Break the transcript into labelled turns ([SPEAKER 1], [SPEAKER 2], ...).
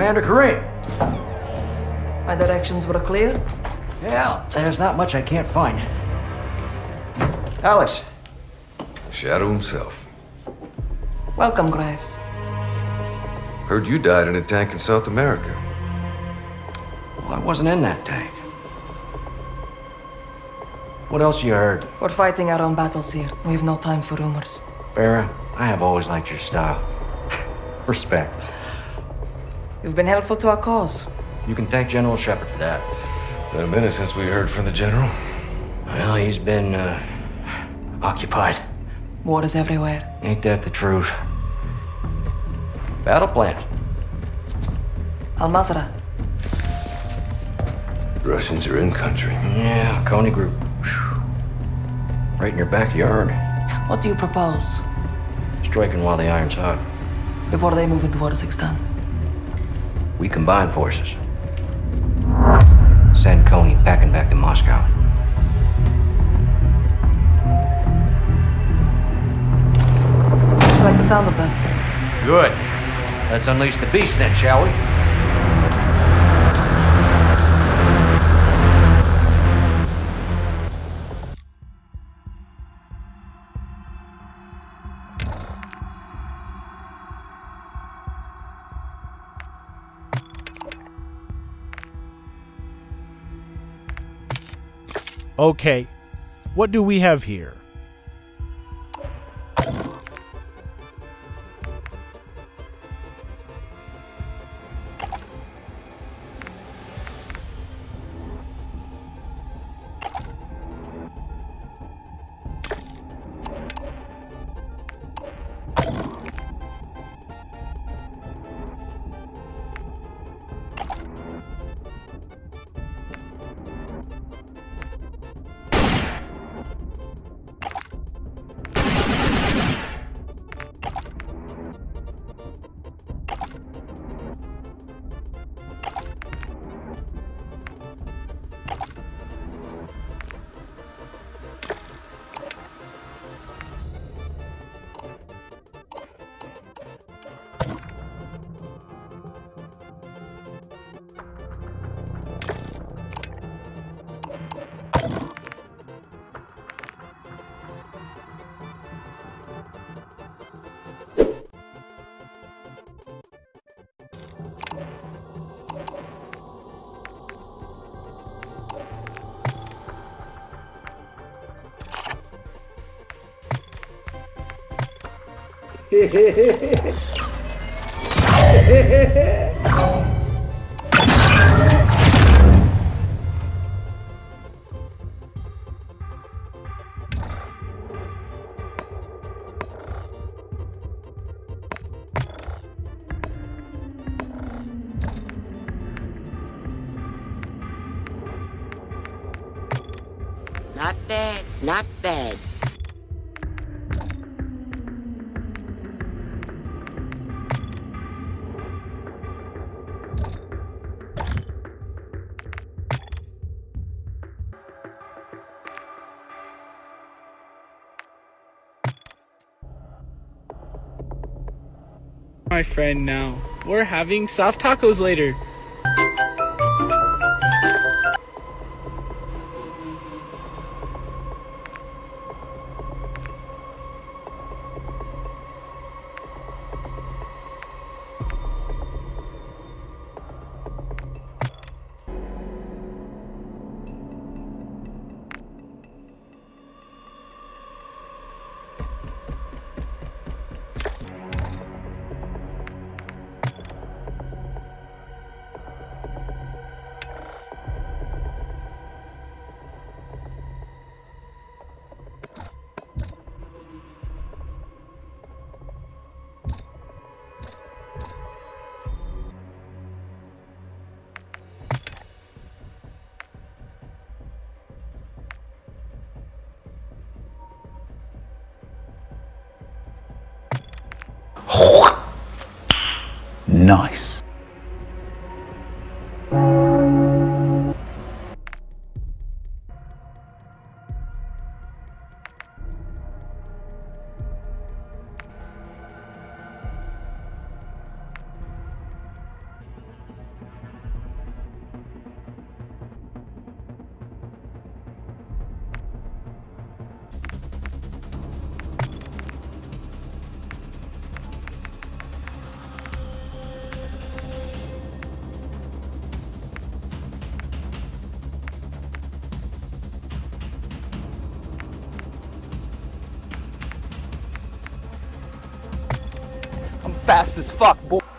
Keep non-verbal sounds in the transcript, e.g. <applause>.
[SPEAKER 1] Commander Karim.
[SPEAKER 2] My directions were clear?
[SPEAKER 1] Yeah, there's not much I can't find. Alex.
[SPEAKER 3] Shadow himself.
[SPEAKER 2] Welcome, Graves.
[SPEAKER 3] Heard you died in a tank in South America.
[SPEAKER 1] Well, I wasn't in that tank. What else you heard?
[SPEAKER 2] We're fighting our own battles here. We have no time for rumors.
[SPEAKER 1] Vera, I have always liked your style. <laughs> Respect.
[SPEAKER 2] You've been helpful to our cause.
[SPEAKER 1] You can thank General Shepherd for that.
[SPEAKER 3] Been a minute since we heard from the General.
[SPEAKER 1] Well, he's been, uh, occupied.
[SPEAKER 2] War is everywhere.
[SPEAKER 1] Ain't that the truth? Battle plan.
[SPEAKER 2] Al Mazrah.
[SPEAKER 3] Russians are in country.
[SPEAKER 1] Yeah, Konni Group. Whew. Right in your backyard.
[SPEAKER 2] What do you propose?
[SPEAKER 1] Striking while the iron's hot.
[SPEAKER 2] Before they move into Urzikstan.
[SPEAKER 1] We combine forces. Send Konni packing back to Moscow.
[SPEAKER 2] I like the sound of that.
[SPEAKER 1] Good. Let's unleash the beast then, shall we?
[SPEAKER 4] Okay, what do we have here? Hehehehehehe! <laughs> Hehehehehe!
[SPEAKER 5] Not bad, not bad.
[SPEAKER 6] My friend now. We're having soft tacos later.
[SPEAKER 7] Nice. Fast as fuck, boy.